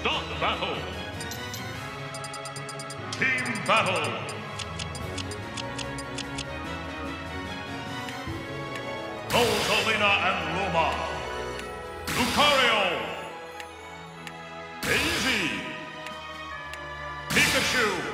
Start battle. Team battle. Rosalina and Luma. Lucario. Daisy. Pikachu.